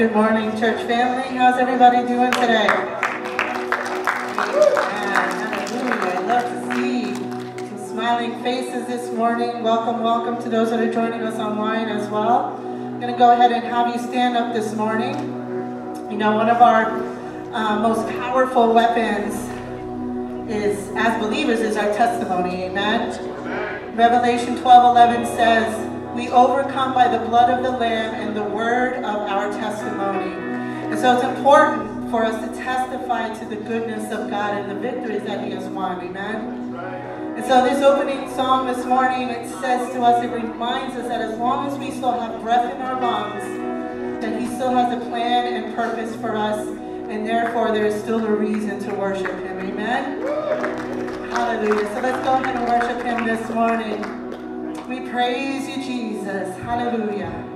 Good morning, church family. How's everybody doing today? Hallelujah. I love to see some smiling faces this morning. Welcome, welcome to those that are joining us online as well. I'm going to go ahead and have you stand up this morning. You know, one of our uh, most powerful weapons is, as believers, is our testimony. Amen. Amen. Revelation 12 11 says, we overcome by the blood of the Lamb and the word of our testimony. And so it's important for us to testify to the goodness of God and the victories that he has won. Amen? And so this opening song this morning, it says to us, it reminds us that as long as we still have breath in our lungs, that he still has a plan and purpose for us, and therefore there is still a reason to worship him. Amen? Hallelujah. So let's go ahead and worship him this morning. We praise you, Jesus. Hallelujah.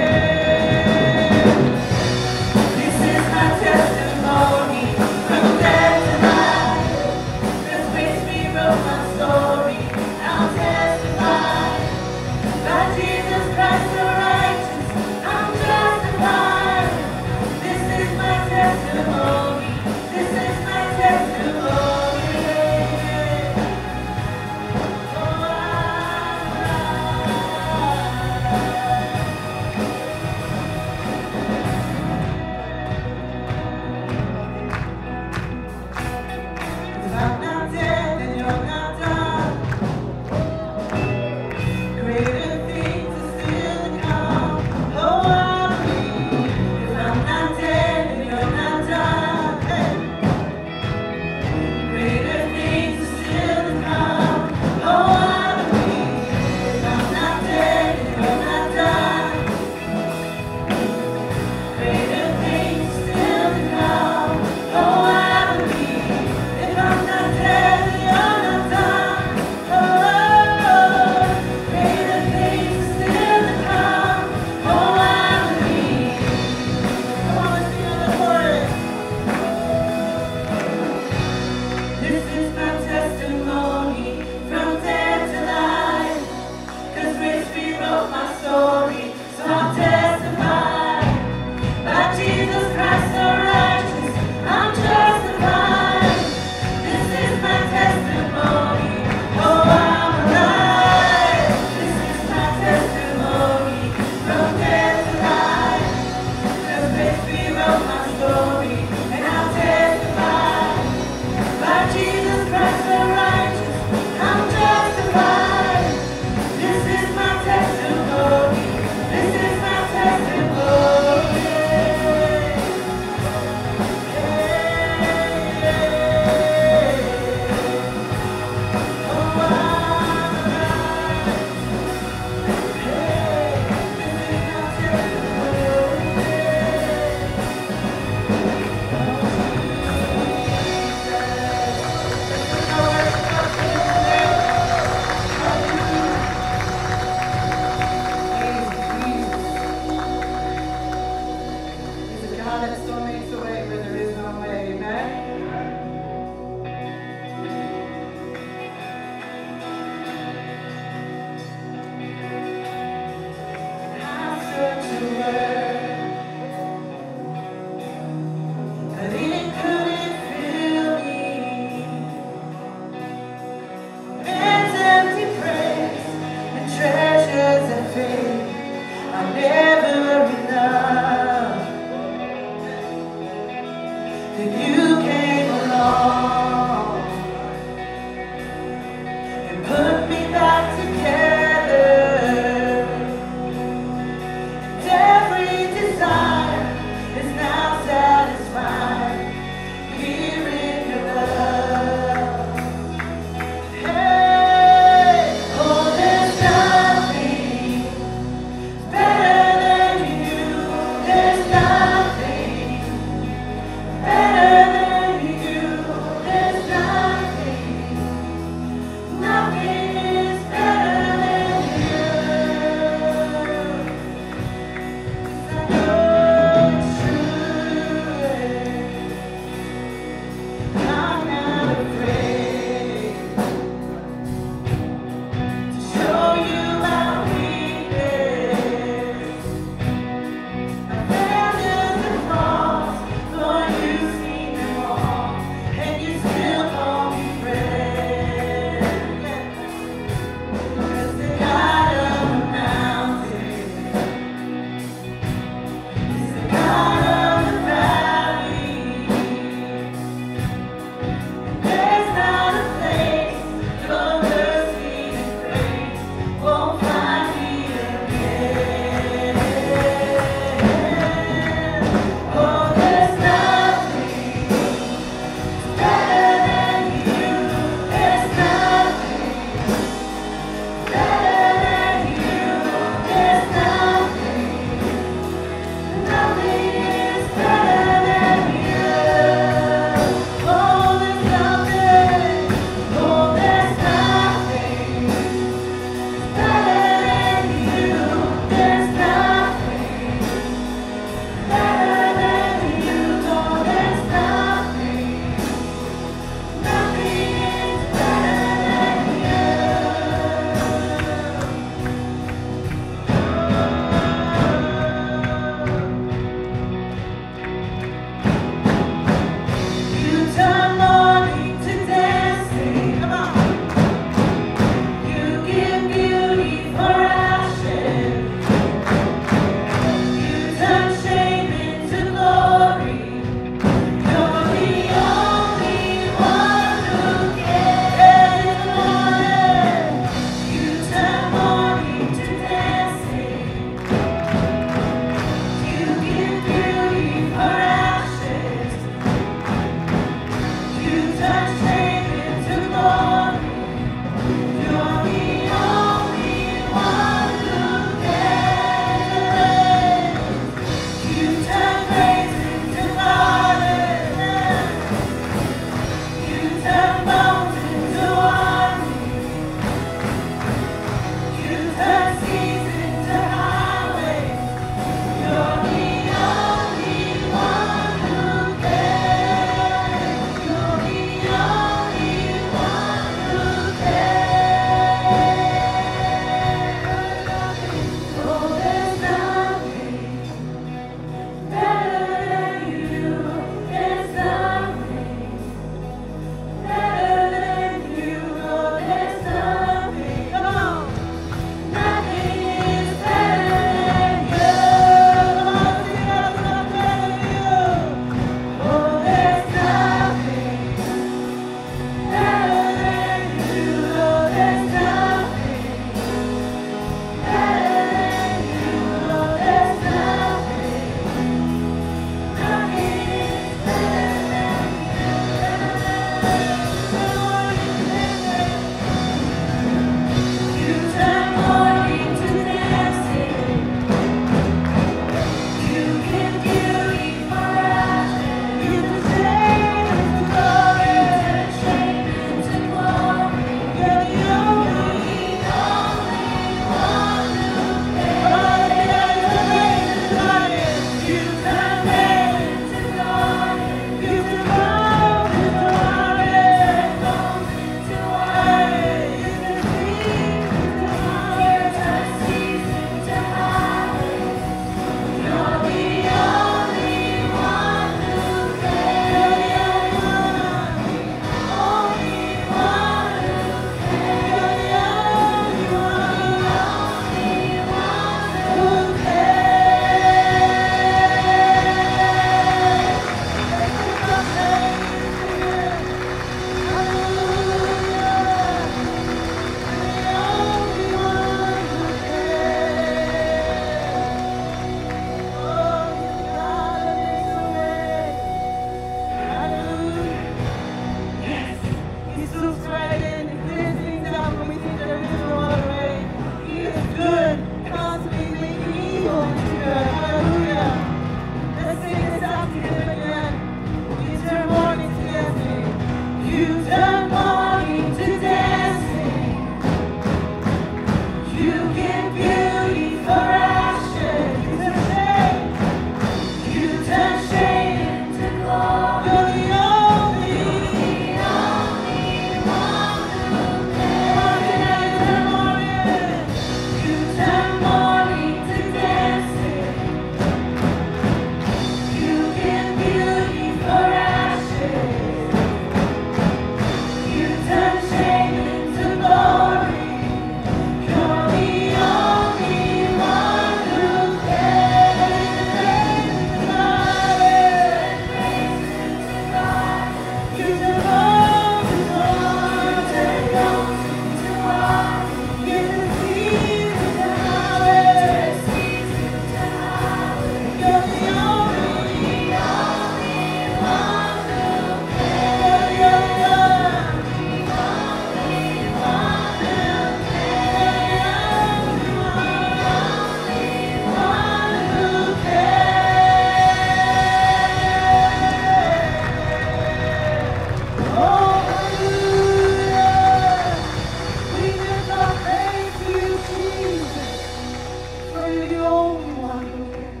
you're the only here.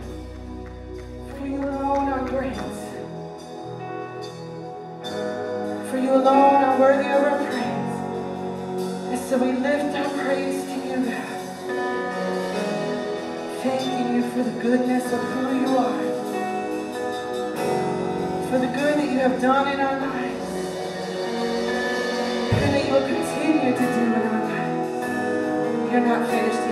For you alone are great. For you alone are worthy of our praise. And so we lift our praise to you, Thanking you for the goodness of who you are. For the good that you have done in our lives. And that you will continue to do in our lives. You're not finished.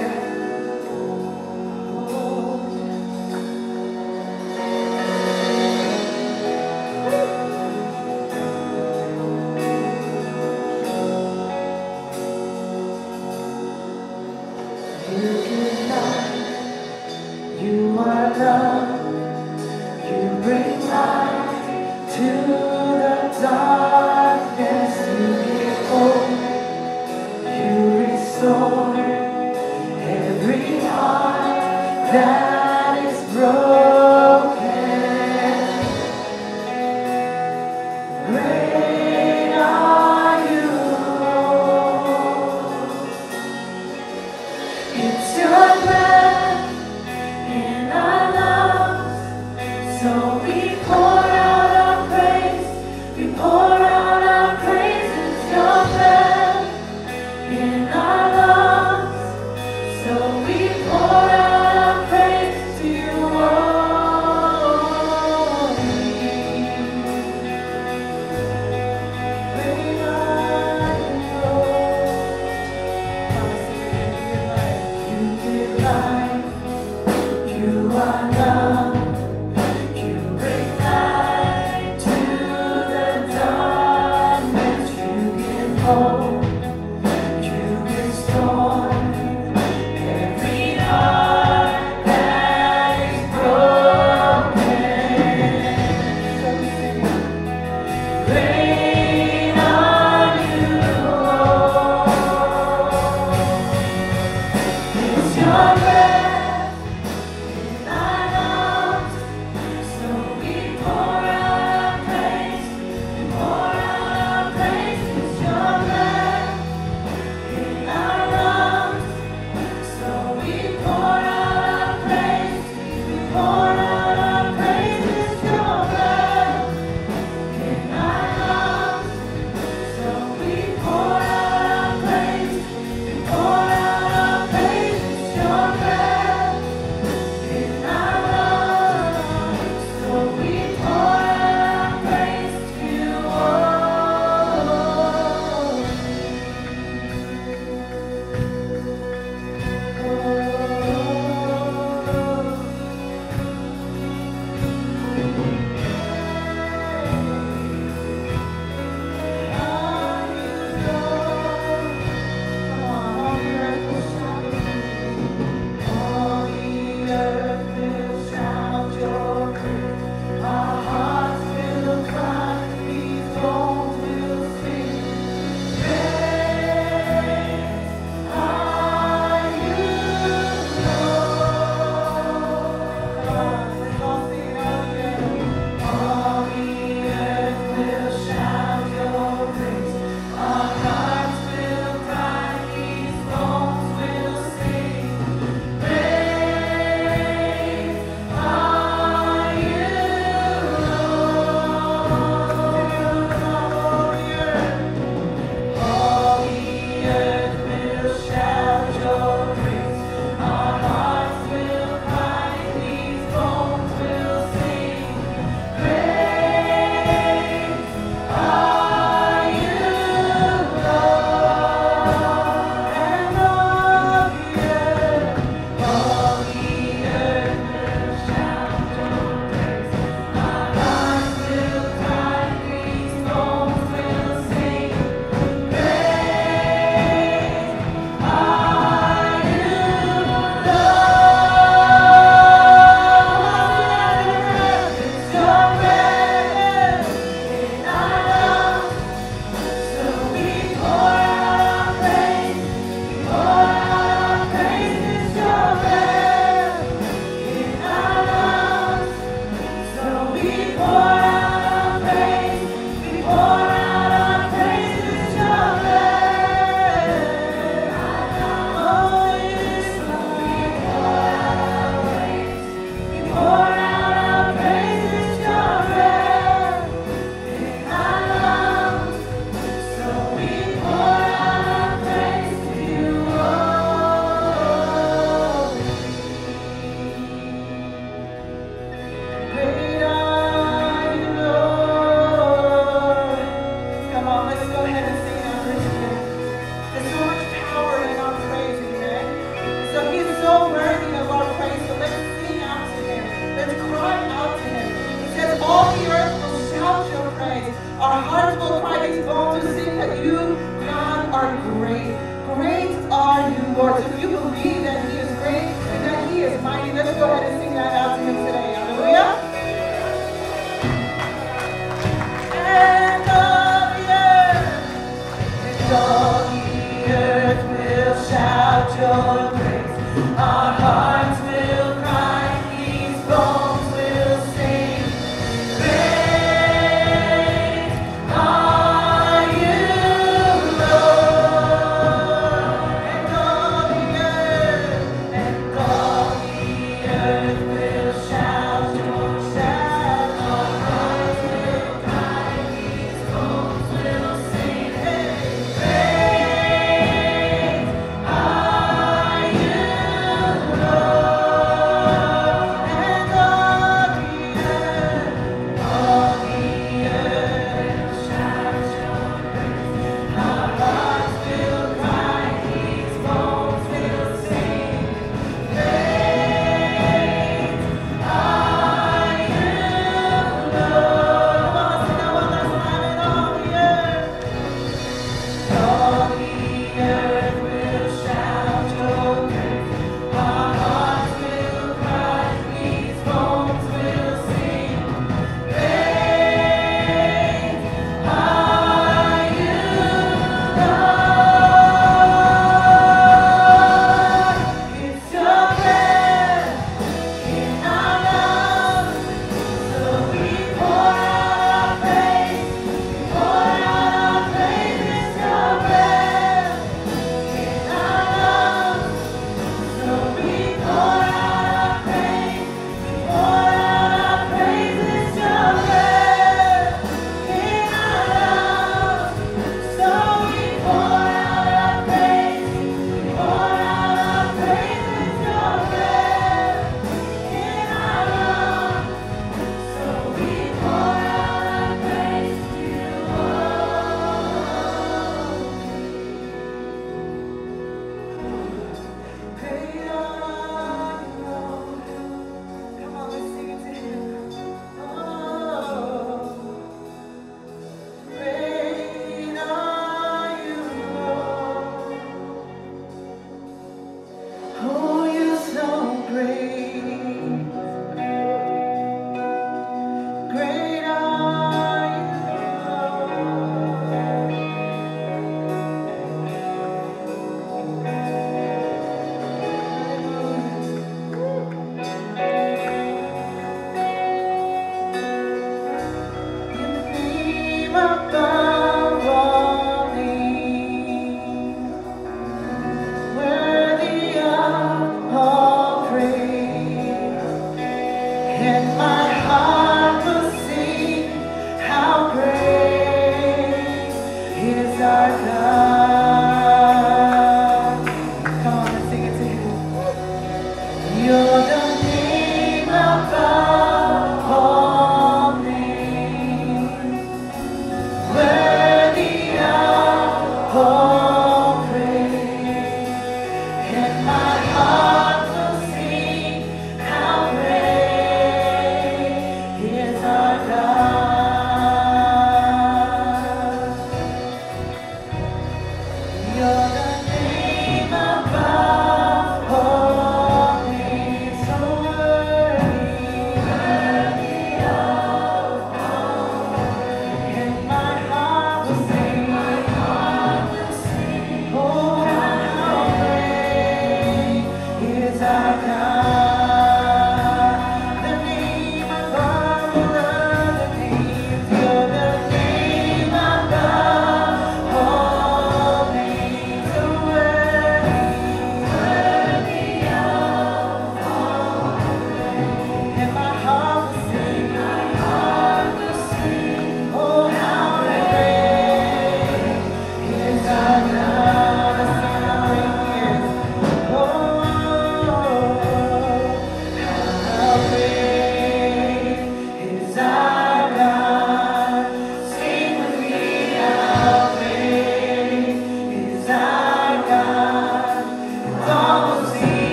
your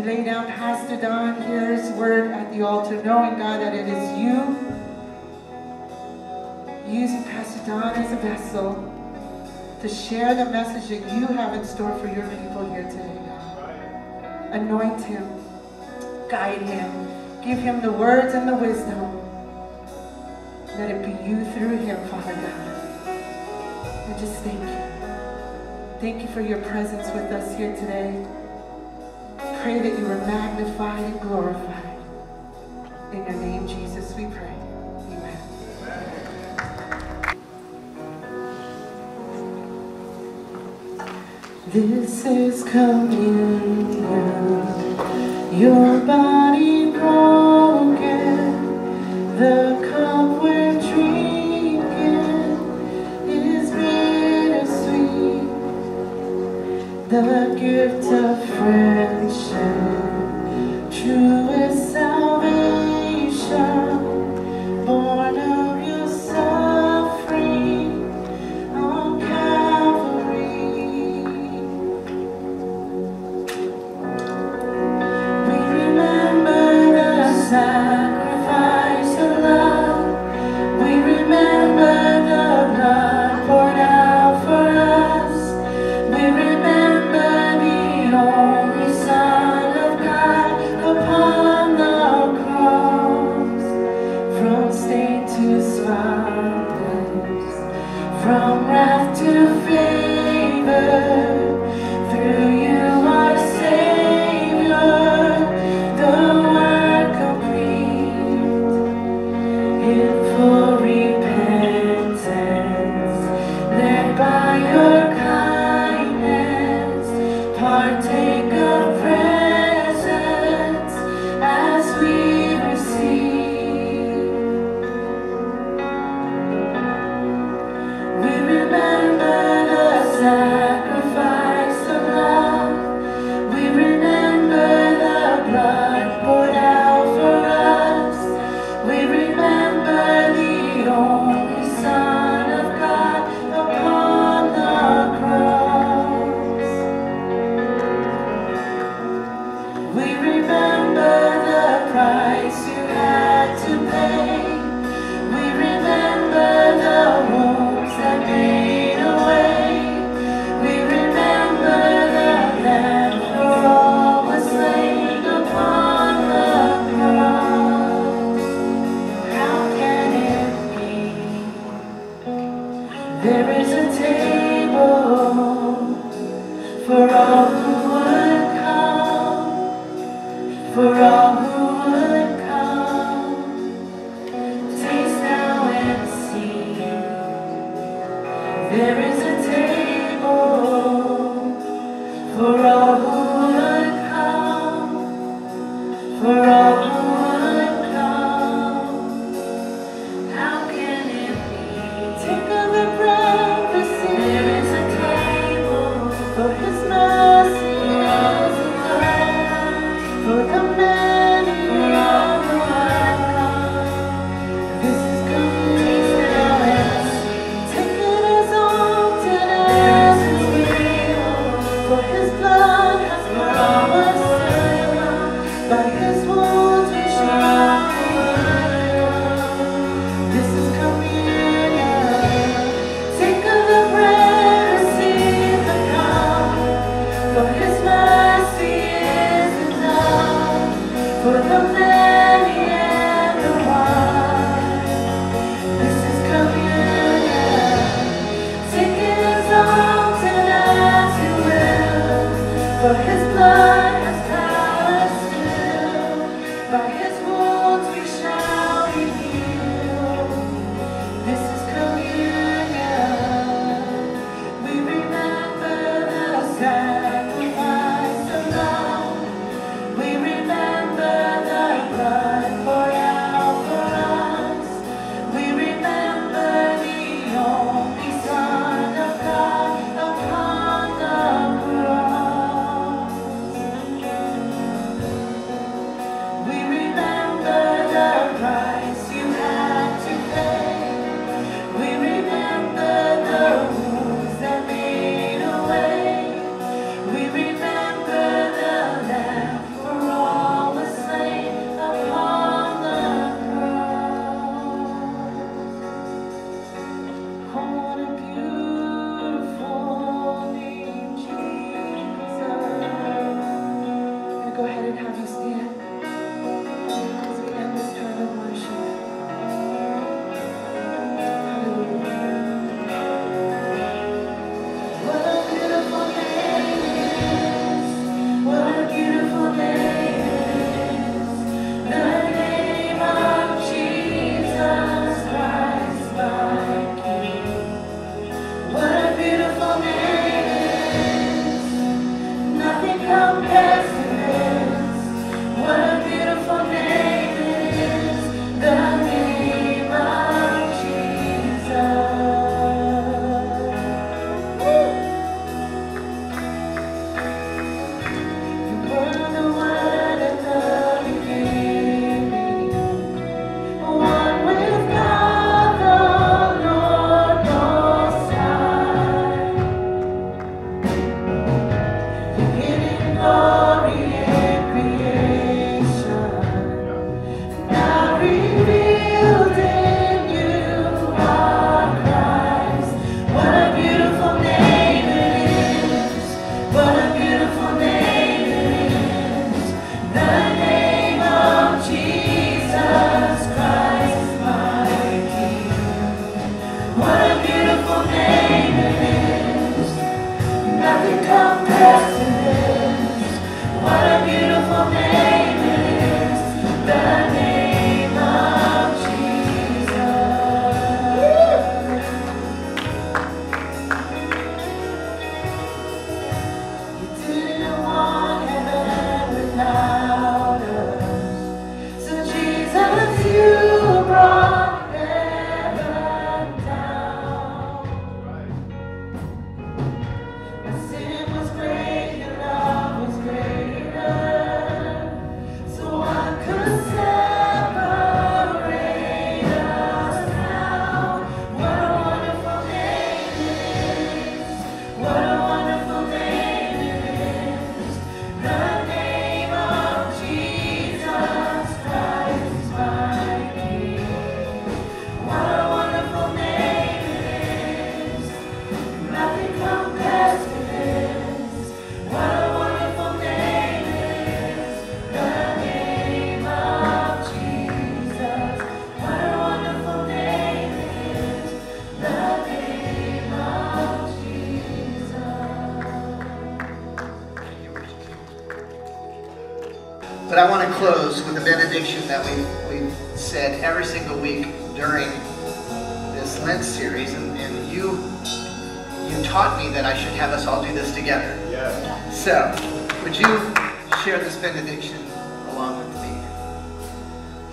We lay down Pastor Don here's word at the altar, knowing, God, that it is you using Pastor Don as a vessel to share the message that you have in store for your people here today. Anoint him. Guide him. Give him the words and the wisdom. Let it be you through him, Father God. And just thank you. Thank you for your presence with us here today. Pray that you are magnified and glorified. In your name, Jesus, we pray. Amen. This is communion, your body broken, Take it as all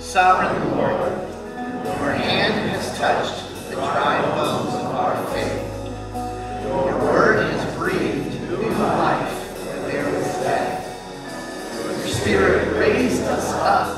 Sovereign Lord, your hand has touched the dry bones of our faith. Your word has breathed new life where there was death. Your spirit raised us up